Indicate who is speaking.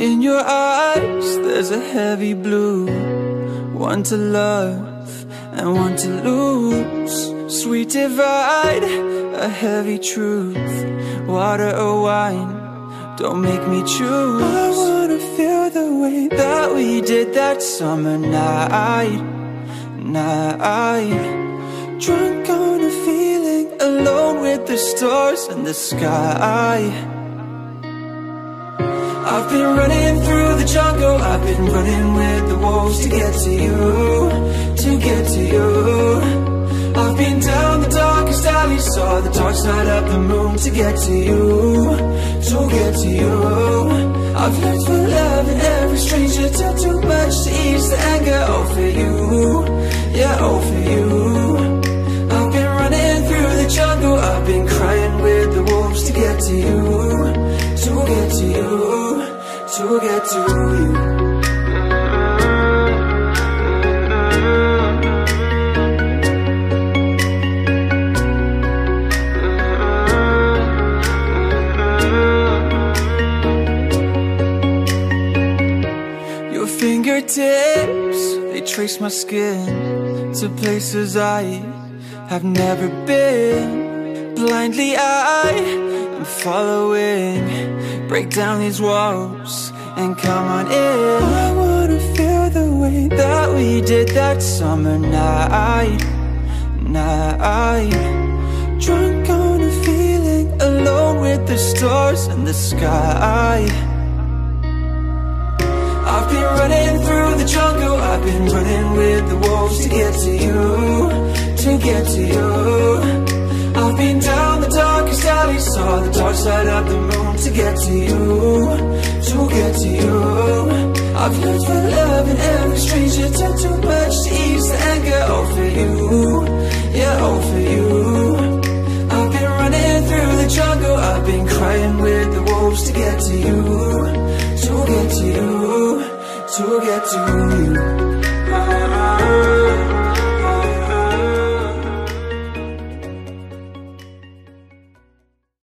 Speaker 1: In your eyes, there's a heavy blue. One to love and one to lose. Sweet divide, a heavy truth. Water or wine, don't make me choose. I wanna feel the way that we did that summer night. Night. Drunk on a feeling, alone with the stars and the sky. I've been running through the jungle. I've been running with the wolves to get to you To get to you. I've been down the darkest alley Saw the dark side of the moon To get to you To get to you. I've looked for love in every stranger Done too much to ease the anger over you To get to you Your fingertips, they trace my skin to places I have never been. Blindly I am following. Break down these walls and come on in. Oh, I wanna feel the way that we did that summer night. Night. Drunk on a feeling, alone with the stars and the sky. I've been running through the jungle I've been running with the wolves to get to you To get to you side of the moon To get to you To get to you. I've looked for love in every stranger Done too much to ease the anger for you. Yeah, for you. I've been running through the jungle I've been crying with the wolves To get to you To get to you To get to you uh-huh.